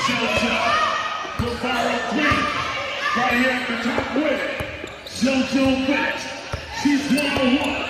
JoJo, the viral queen, right here at the top with it. JoJo Fitz, she's number one.